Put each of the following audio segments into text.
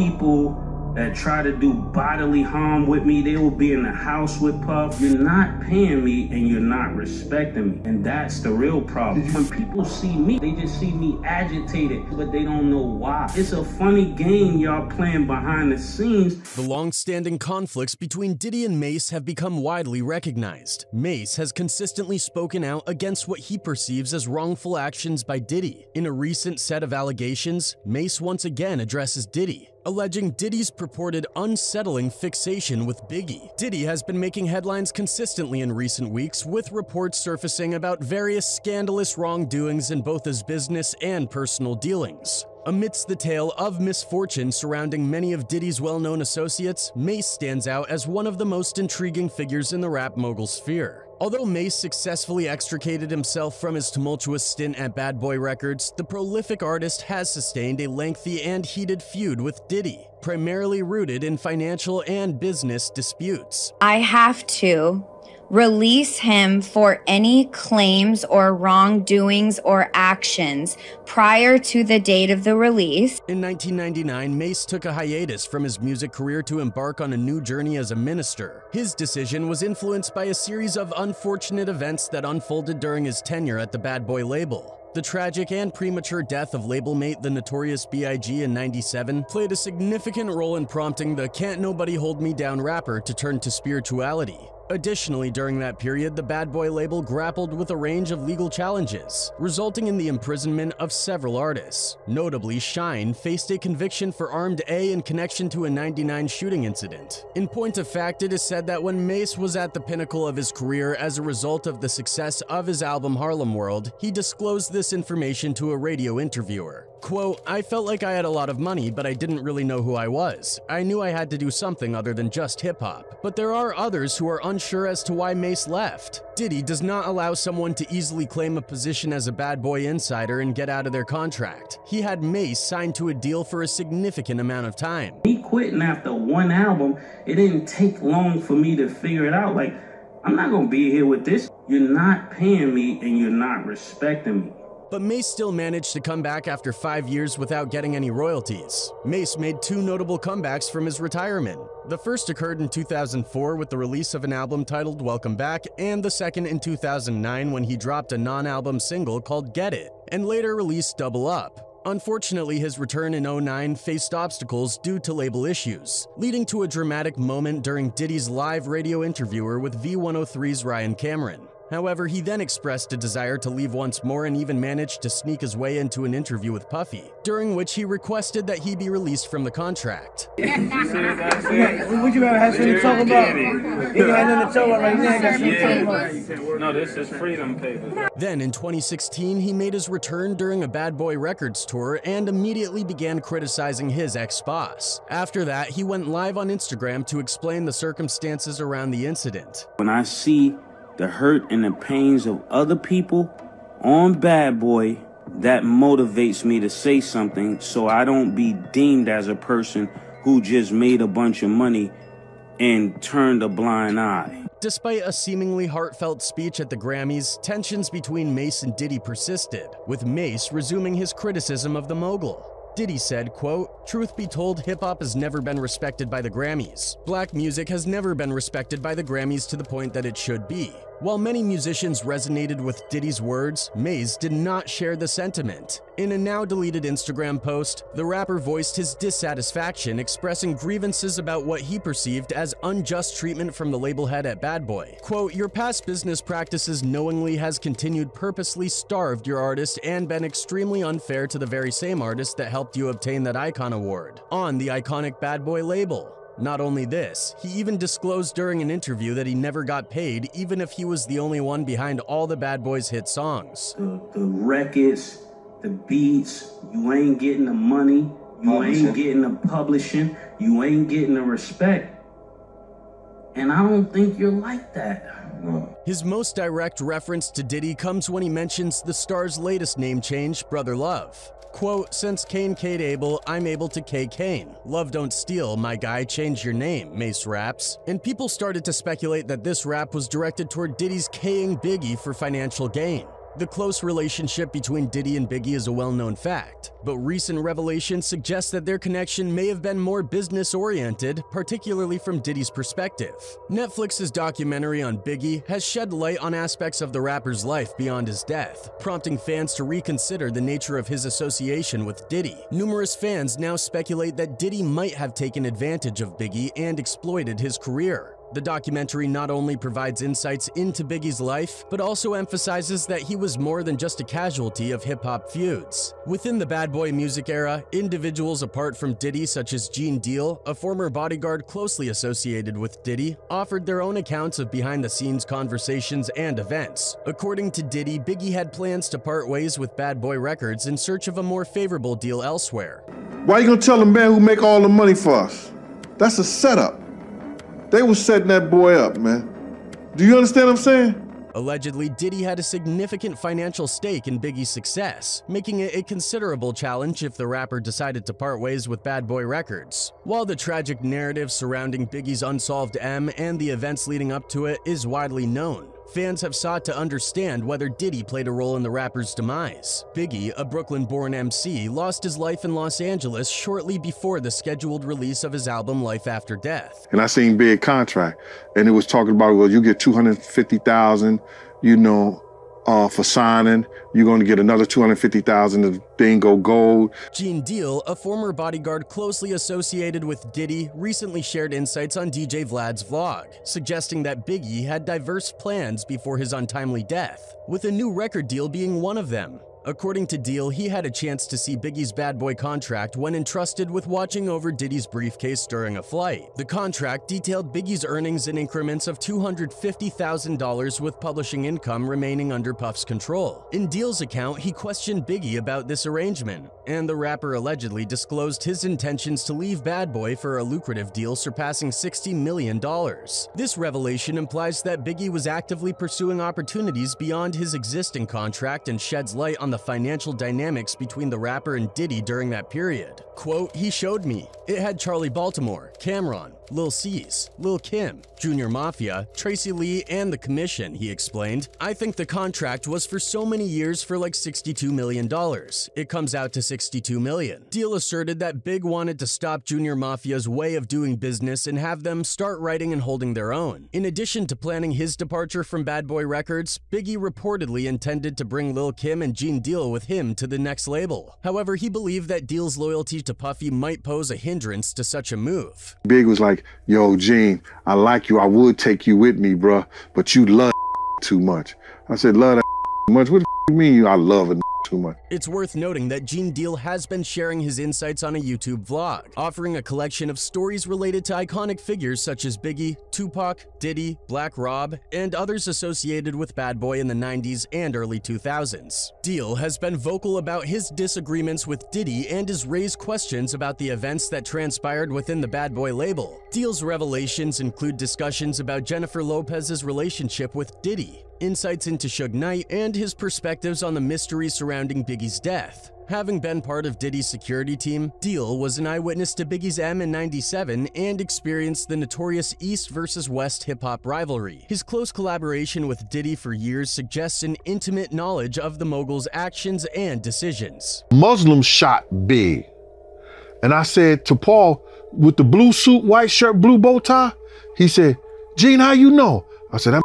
people that try to do bodily harm with me. They will be in the house with Puff. You're not paying me and you're not respecting me. And that's the real problem. When people see me, they just see me agitated, but they don't know why. It's a funny game y'all playing behind the scenes. The long-standing conflicts between Diddy and Mase have become widely recognized. Mase has consistently spoken out against what he perceives as wrongful actions by Diddy. In a recent set of allegations, Mase once again addresses Diddy, alleging Diddy's purported unsettling fixation with Biggie. Diddy has been making headlines consistently in recent weeks, with reports surfacing about various scandalous wrongdoings in both his business and personal dealings. Amidst the tale of misfortune surrounding many of Diddy's well-known associates, Mase stands out as one of the most intriguing figures in the rap mogul sphere. Although Mase successfully extricated himself from his tumultuous stint at Bad Boy Records, the prolific artist has sustained a lengthy and heated feud with Diddy, primarily rooted in financial and business disputes. I have to release him for any claims or wrongdoings or actions prior to the date of the release. In 1999, Mase took a hiatus from his music career to embark on a new journey as a minister. His decision was influenced by a series of unfortunate events that unfolded during his tenure at the Bad Boy label. The tragic and premature death of label mate The Notorious B.I.G. in 97 played a significant role in prompting the Can't Nobody Hold Me Down rapper to turn to spirituality. Additionally, during that period, the Bad Boy label grappled with a range of legal challenges, resulting in the imprisonment of several artists. Notably, Shyne faced a conviction for armed A in connection to a 99 shooting incident. In point of fact, it is said that when Mase was at the pinnacle of his career as a result of the success of his album Harlem World, he disclosed this information to a radio interviewer. Quote, I felt like I had a lot of money, but I didn't really know who I was. I knew I had to do something other than just hip hop. But there are others who are unsure as to why Mase left. Diddy does not allow someone to easily claim a position as a bad boy insider and get out of their contract. He had Mase signed to a deal for a significant amount of time. Me quitting after one album, it didn't take long for me to figure it out. Like, I'm not gonna be here with this. You're not paying me and you're not respecting me. But Mase still managed to come back after five years without getting any royalties. Mase made two notable comebacks from his retirement. The first occurred in 2004 with the release of an album titled Welcome Back, and the second in 2009 when he dropped a non-album single called Get It, and later released Double Up. Unfortunately, his return in 09 faced obstacles due to label issues, leading to a dramatic moment during Diddy's live radio interviewer with V103's Ryan Cameron. However, he then expressed a desire to leave once more and even managed to sneak his way into an interview with Puffy, during which he requested that he be released from the contract. What you ever had something to talk about? You had nothing to talk about right now. Got something to talk about. No, this is freedom paper. Then in 2016, he made his return during a Bad Boy Records tour and immediately began criticizing his ex-boss. After that, he went live on Instagram to explain the circumstances around the incident. When I see the hurt and the pains of other people on Bad Boy, that motivates me to say something so I don't be deemed as a person who just made a bunch of money and turned a blind eye. Despite a seemingly heartfelt speech at the Grammys, tensions between Mase and Diddy persisted, with Mase resuming his criticism of the mogul. Diddy said, quote, Truth be told, hip-hop has never been respected by the Grammys. Black music has never been respected by the Grammys to the point that it should be. While many musicians resonated with Diddy's words, Mase did not share the sentiment. In a now deleted Instagram post, the rapper voiced his dissatisfaction, expressing grievances about what he perceived as unjust treatment from the label head at Bad Boy. Quote, Your past business practices knowingly has continued purposely starved your artist and been extremely unfair to the very same artist that helped you obtain that Icon Award on the iconic Bad Boy label. Not only this, he even disclosed during an interview that he never got paid, even if he was the only one behind all the Bad Boys hit songs. The, the records, the beats, you ain't getting the money, you ain't getting the publishing, you ain't getting the respect. And I don't think you're like that. His most direct reference to Diddy comes when he mentions the star's latest name change, Brother Love. Quote, since Cain Kate Abel, I'm able to K Cain. Love don't steal, my guy, change your name, Mase raps. And people started to speculate that this rap was directed toward Diddy's K-ing Biggie for financial gain. The close relationship between Diddy and Biggie is a well known fact, but recent revelations suggest that their connection may have been more business oriented, particularly from Diddy's perspective. Netflix's documentary on Biggie has shed light on aspects of the rapper's life beyond his death, prompting fans to reconsider the nature of his association with Diddy. Numerous fans now speculate that Diddy might have taken advantage of Biggie and exploited his career. The documentary not only provides insights into Biggie's life, but also emphasizes that he was more than just a casualty of hip hop feuds. Within the bad boy music era, individuals apart from Diddy, such as Gene Deal, a former bodyguard closely associated with Diddy, offered their own accounts of behind the scenes conversations and events. According to Diddy, Biggie had plans to part ways with Bad Boy Records in search of a more favorable deal elsewhere. Why you gonna tell the man who make all the money for us? That's a setup. They was setting that boy up, man. Do you understand what I'm saying? Allegedly, Diddy had a significant financial stake in Biggie's success, making it a considerable challenge if the rapper decided to part ways with Bad Boy Records. While the tragic narrative surrounding Biggie's unsolved M and the events leading up to it is widely known, Fans have sought to understand whether Diddy played a role in the rapper's demise. Biggie, a Brooklyn born MC, lost his life in Los Angeles shortly before the scheduled release of his album Life After Death. And I seen big contract, and it was talking about, well, you get 250,000, you know, uh, for signing. You're going to get another 250,000 if thing go gold. Gene Deal, a former bodyguard closely associated with Diddy, recently shared insights on DJ Vlad's vlog, suggesting that Biggie had diverse plans before his untimely death, with a new record deal being one of them. According to Deal, he had a chance to see Biggie's bad boy contract when entrusted with watching over Diddy's briefcase during a flight. The contract detailed Biggie's earnings in increments of $250,000 with publishing income remaining under Puff's control. In Deal's account, he questioned Biggie about this arrangement, and the rapper allegedly disclosed his intentions to leave Bad Boy for a lucrative deal surpassing $60 million. This revelation implies that Biggie was actively pursuing opportunities beyond his existing contract and sheds light on the financial dynamics between the rapper and Diddy during that period. Quote, he showed me. It had Charli Baltimore, Cam'ron, Lil Cease, Lil Kim, Junior Mafia, Tracey Lee, and the Commission, he explained. I think the contract was for so many years for like $62 million. It comes out to 62 million. Deal asserted that Big wanted to stop Junior Mafia's way of doing business and have them start writing and holding their own. In addition to planning his departure from Bad Boy Records, Biggie reportedly intended to bring Lil Kim and Gene Deal with him to the next label. However, he believed that Deal's loyalty to Puffy might pose a hindrance to such a move. Big was like, yo, Gene, I like you. I would take you with me, bruh, but you love too much. I said, love that much? What the you mean I love it too much? It's worth noting that Gene Deal has been sharing his insights on a YouTube vlog, offering a collection of stories related to iconic figures such as Biggie, Tupac, Diddy, Black Rob, and others associated with Bad Boy in the 90s and early 2000s. Deal has been vocal about his disagreements with Diddy and has raised questions about the events that transpired within the Bad Boy label. Deal's revelations include discussions about Jennifer Lopez's relationship with Diddy, insights into Suge Knight, and his perspectives on the mystery surrounding Biggie's death. Having been part of Diddy's security team, Deal was an eyewitness to Biggie's M in 97 and experienced the notorious East versus West hip hop rivalry. His close collaboration with Diddy for years suggests an intimate knowledge of the mogul's actions and decisions. Muslims shot big. And I said to Paul, with the blue suit, white shirt, blue bow tie, he said, Gene, how you know? I said, that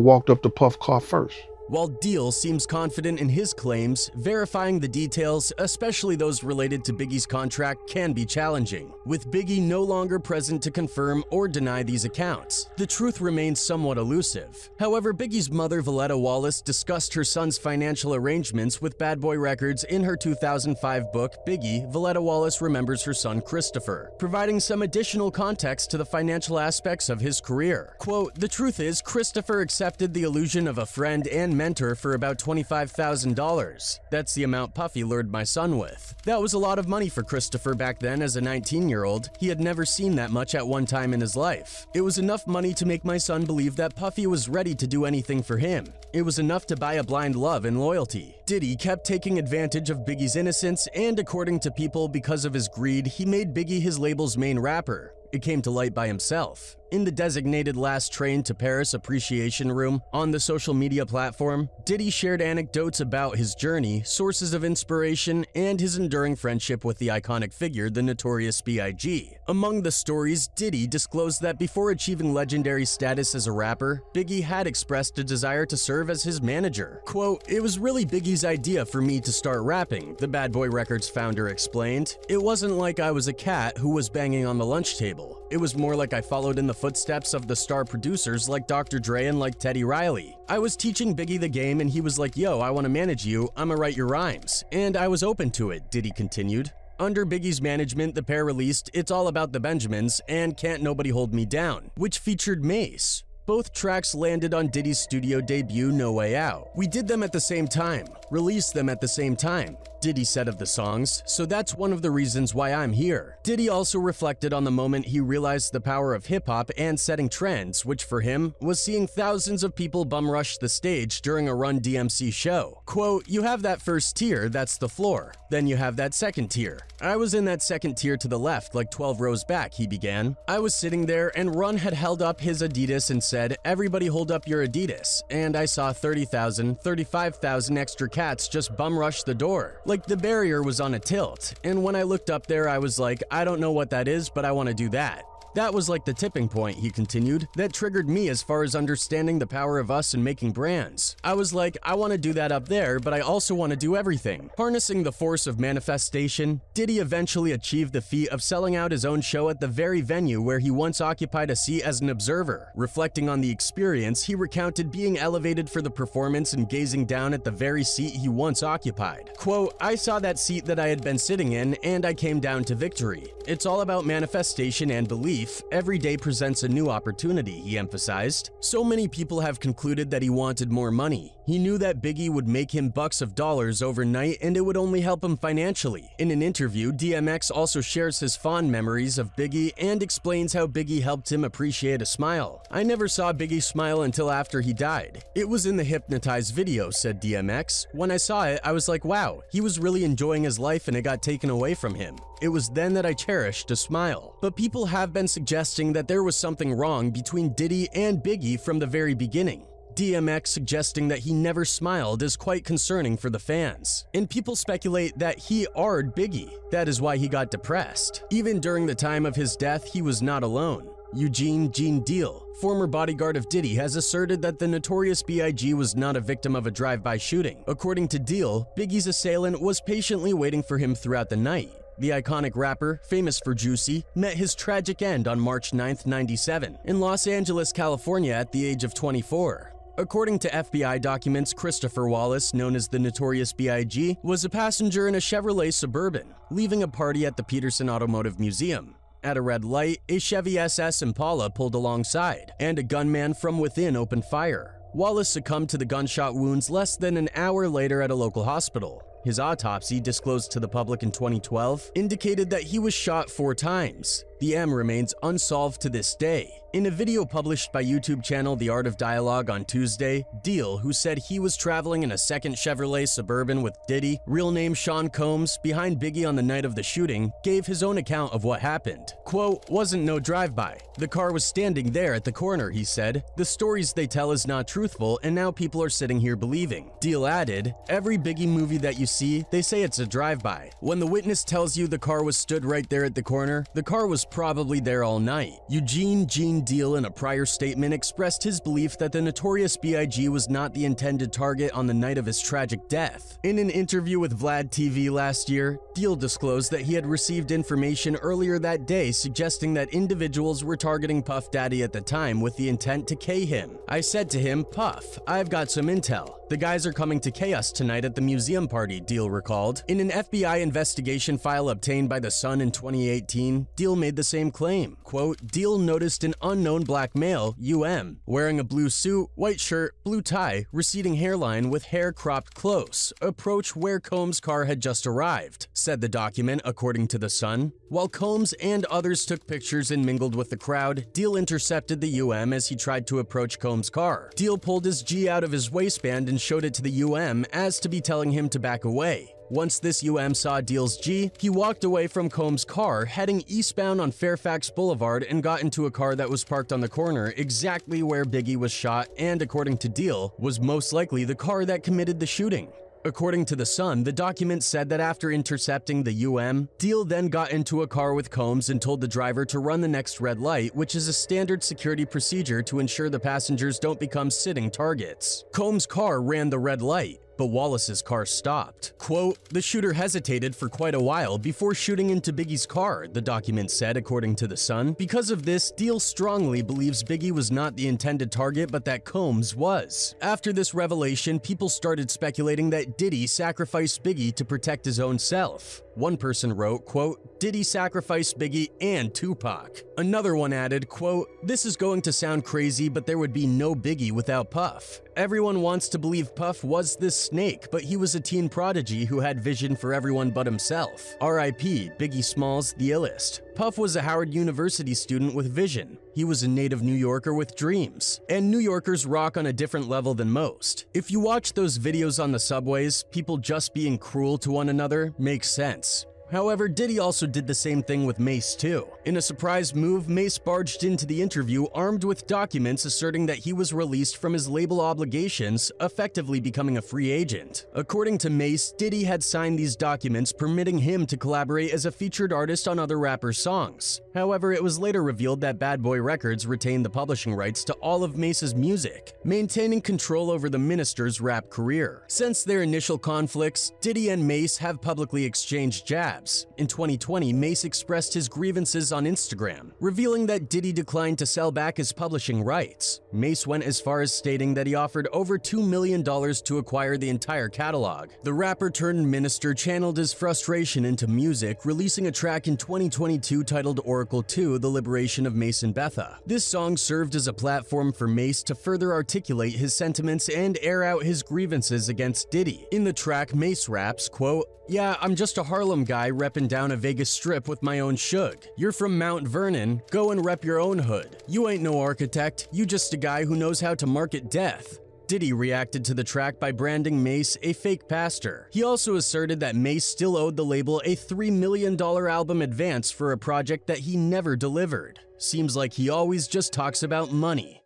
walked up to Puff car first. While Deal seems confident in his claims, verifying the details, especially those related to Biggie's contract, can be challenging, with Biggie no longer present to confirm or deny these accounts. The truth remains somewhat elusive. However, Biggie's mother, Voletta Wallace, discussed her son's financial arrangements with Bad Boy Records in her 2005 book, Biggie, Voletta Wallace Remembers Her Son Christopher, providing some additional context to the financial aspects of his career. Quote, The truth is, Christopher accepted the illusion of a friend and mentor for about $25,000. That's the amount Puffy lured my son with. That was a lot of money for Christopher back then as a 19 year old. He had never seen that much at one time in his life. It was enough money to make my son believe that Puffy was ready to do anything for him. It was enough to buy a blind love and loyalty. Diddy kept taking advantage of Biggie's innocence, and according to people, because of his greed, he made Biggie his label's main rapper. It came to light by himself. In the designated last train to Paris appreciation room on the social media platform, Diddy shared anecdotes about his journey, sources of inspiration, and his enduring friendship with the iconic figure, the notorious B.I.G. Among the stories, Diddy disclosed that before achieving legendary status as a rapper, Biggie had expressed a desire to serve as his manager. Quote, It was really Biggie's idea for me to start rapping, the Bad Boy Records founder explained. It wasn't like I was a cat who was banging on the lunch table. It was more like I followed in the footsteps of the star producers like Dr. Dre and like Teddy Riley. I was teaching Biggie the game and he was like, yo, I want to manage you, I'ma write your rhymes. And I was open to it, Diddy continued. Under Biggie's management, the pair released It's All About the Benjamins and Can't Nobody Hold Me Down, which featured Mase. Both tracks landed on Diddy's studio debut No Way Out. We did them at the same time, released them at the same time. Diddy said of the songs, so that's one of the reasons why I'm here. Diddy also reflected on the moment he realized the power of hip hop and setting trends, which for him was seeing thousands of people bum rush the stage during a Run DMC show. Quote, You have that first tier, that's the floor. Then you have that second tier. I was in that second tier to the left, like 12 rows back, he began. I was sitting there, and Run had held up his Adidas and said, Everybody hold up your Adidas. And I saw 30,000, 35,000 extra cats just bum rush the door. Like the barrier was on a tilt, and when I looked up there, I was like, I don't know what that is, but I want to do that. That was like the tipping point, he continued, that triggered me as far as understanding the power of us and making brands. I was like, I want to do that up there, but I also want to do everything. Harnessing the force of manifestation, Diddy eventually achieved the feat of selling out his own show at the very venue where he once occupied a seat as an observer. Reflecting on the experience, he recounted being elevated for the performance and gazing down at the very seat he once occupied. Quote, I saw that seat that I had been sitting in and I came down to victory. It's all about manifestation and belief every day presents a new opportunity, he emphasized. So many people have concluded that he wanted more money. He knew that Biggie would make him bucks of dollars overnight and it would only help him financially. In an interview, DMX also shares his fond memories of Biggie and explains how Biggie helped him appreciate a smile. I never saw Biggie smile until after he died. It was in the hypnotized video, said DMX. When I saw it, I was like, wow, he was really enjoying his life and it got taken away from him. It was then that I cherished a smile. But people have been suggesting that there was something wrong between Diddy and Biggie from the very beginning. DMX suggesting that he never smiled is quite concerning for the fans. And people speculate that he ard Biggie. That is why he got depressed. Even during the time of his death, he was not alone. Eugene Gene Deal, former bodyguard of Diddy, has asserted that the notorious B.I.G. was not a victim of a drive-by shooting. According to Deal, Biggie's assailant was patiently waiting for him throughout the night. The iconic rapper, famous for Juicy, met his tragic end on March 9, 97, in Los Angeles, California at the age of 24. According to FBI documents, Christopher Wallace, known as the Notorious B.I.G., was a passenger in a Chevrolet Suburban, leaving a party at the Petersen Automotive Museum. At a red light, a Chevy SS Impala pulled alongside, and a gunman from within opened fire. Wallace succumbed to the gunshot wounds less than an hour later at a local hospital. His autopsy, disclosed to the public in 2012, indicated that he was shot four times. The M remains unsolved to this day. In a video published by YouTube channel The Art of Dialogue on Tuesday, Deal, who said he was traveling in a second Chevrolet Suburban with Diddy, real name Sean Combs, behind Biggie on the night of the shooting, gave his own account of what happened. Quote, wasn't no drive-by. The car was standing there at the corner, he said. The stories they tell is not truthful, and now people are sitting here believing. Deal added, every Biggie movie that you see, they say it's a drive-by. When the witness tells you the car was stood right there at the corner, the car was probably there all night. Eugene Gene Deal, in a prior statement, expressed his belief that the notorious B.I.G. was not the intended target on the night of his tragic death. In an interview with Vlad TV last year, Deal disclosed that he had received information earlier that day suggesting that individuals were targeting Puff Daddy at the time with the intent to K him. I said to him, Puff, I've got some intel. The guys are coming to us tonight at the museum party, Deal recalled. In an FBI investigation file obtained by The Sun in 2018, Deal made the same claim. Quote, Deal noticed an unknown black male, UM, wearing a blue suit, white shirt, blue tie, receding hairline with hair cropped close, approach where Combs' car had just arrived, said the document, according to The Sun. While Combs and others took pictures and mingled with the crowd, Deal intercepted the UM as he tried to approach Combs' car. Deal pulled his G out of his waistband and showed it to the UM as to be telling him to back away. Once this UM saw Deal's G, he walked away from Combs' car, heading eastbound on Fairfax Boulevard and got into a car that was parked on the corner exactly where Biggie was shot and, according to Deal, was most likely the car that committed the shooting. According to The Sun, the document said that after intercepting the UM, Deal then got into a car with Combs and told the driver to run the next red light, which is a standard security procedure to ensure the passengers don't become sitting targets. Combs' car ran the red light, but Wallace's car stopped. Quote, the shooter hesitated for quite a while before shooting into Biggie's car, the document said, according to The Sun. Because of this, Deal strongly believes Biggie was not the intended target, but that Combs was. After this revelation, people started speculating that Diddy sacrificed Biggie to protect his own self. One person wrote, quote, Diddy sacrifice Biggie and Tupac. Another one added, quote, This is going to sound crazy, but there would be no Biggie without Puff. Everyone wants to believe Puff was this snake, but he was a teen prodigy who had vision for everyone but himself. R.I.P. Biggie Smalls, the illest. Puff was a Howard University student with vision. He was a native New Yorker with dreams. And New Yorkers rock on a different level than most. If you watch those videos on the subways, people just being cruel to one another makes sense. However, Diddy also did the same thing with Mase too. In a surprise move, Mase barged into the interview armed with documents asserting that he was released from his label obligations, effectively becoming a free agent. According to Mase, Diddy had signed these documents permitting him to collaborate as a featured artist on other rappers' songs. However, it was later revealed that Bad Boy Records retained the publishing rights to all of Mase's music, maintaining control over the minister's rap career. Since their initial conflicts, Diddy and Mase have publicly exchanged jabs. In 2020, Mase expressed his grievances on Instagram, revealing that Diddy declined to sell back his publishing rights. Mase went as far as stating that he offered over $2 million to acquire the entire catalog. The rapper turned minister channeled his frustration into music, releasing a track in 2022 titled Oracle 2 The Liberation of and Betha. This song served as a platform for Mase to further articulate his sentiments and air out his grievances against Diddy. In the track, Mase raps, quote, Yeah, I'm just a Harlem guy repping down a Vegas strip with my own shug. You're from Mount Vernon, go and rep your own hood. You ain't no architect, you just a guy who knows how to market death. Diddy reacted to the track by branding Mase a fake pastor. He also asserted that Mase still owed the label a $3 million album advance for a project that he never delivered. Seems like he always just talks about money.